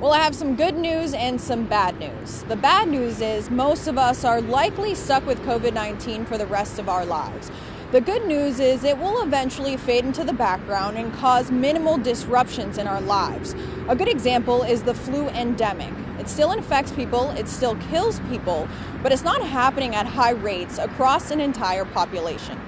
Well, I have some good news and some bad news. The bad news is most of us are likely stuck with COVID 19 for the rest of our lives. The good news is it will eventually fade into the background and cause minimal disruptions in our lives. A good example is the flu endemic. It still infects people, it still kills people, but it's not happening at high rates across an entire population.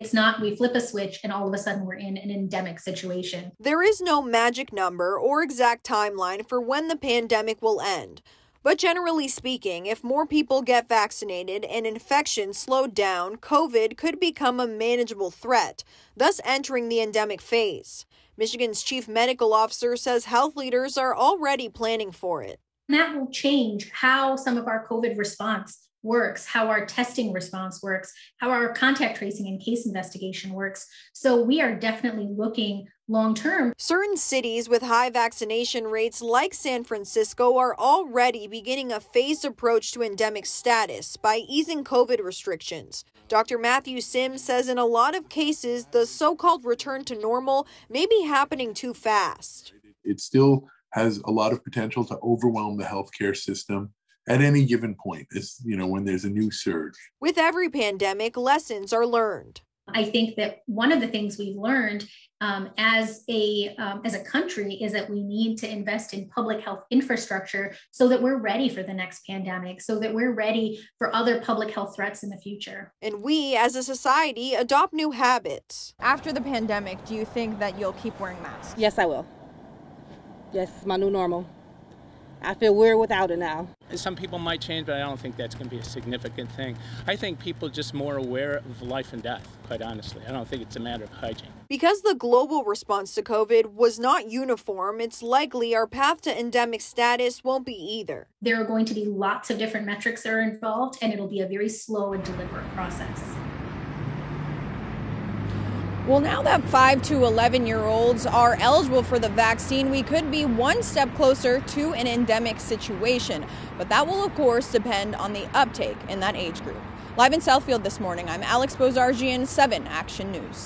It's not we flip a switch and all of a sudden we're in an endemic situation. There is no magic number or exact timeline for when the pandemic will end. But generally speaking, if more people get vaccinated and infections slowed down, COVID could become a manageable threat, thus entering the endemic phase. Michigan's chief medical officer says health leaders are already planning for it. That will change how some of our COVID response works, how our testing response works, how our contact tracing and case investigation works. So we are definitely looking long term. Certain cities with high vaccination rates, like San Francisco, are already beginning a phased approach to endemic status by easing COVID restrictions. Dr. Matthew Sims says in a lot of cases, the so called return to normal may be happening too fast. It still has a lot of potential to overwhelm the healthcare system at any given point is you know when there's a new surge. With every pandemic lessons are learned. I think that one of the things we've learned um, as a um, as a country is that we need to invest in public health infrastructure so that we're ready for the next pandemic so that we're ready for other public health threats in the future. And we as a society adopt new habits. After the pandemic do you think that you'll keep wearing masks? Yes i will. Yes my new normal. I feel weird without it now. Some people might change, but I don't think that's going to be a significant thing. I think people just more aware of life and death, quite honestly. I don't think it's a matter of hygiene. Because the global response to COVID was not uniform, it's likely our path to endemic status won't be either. There are going to be lots of different metrics that are involved, and it'll be a very slow and deliberate process. Well, now that 5 to 11 year olds are eligible for the vaccine, we could be one step closer to an endemic situation. But that will, of course, depend on the uptake in that age group. Live in Southfield this morning, I'm Alex Bozarjian, 7 Action News.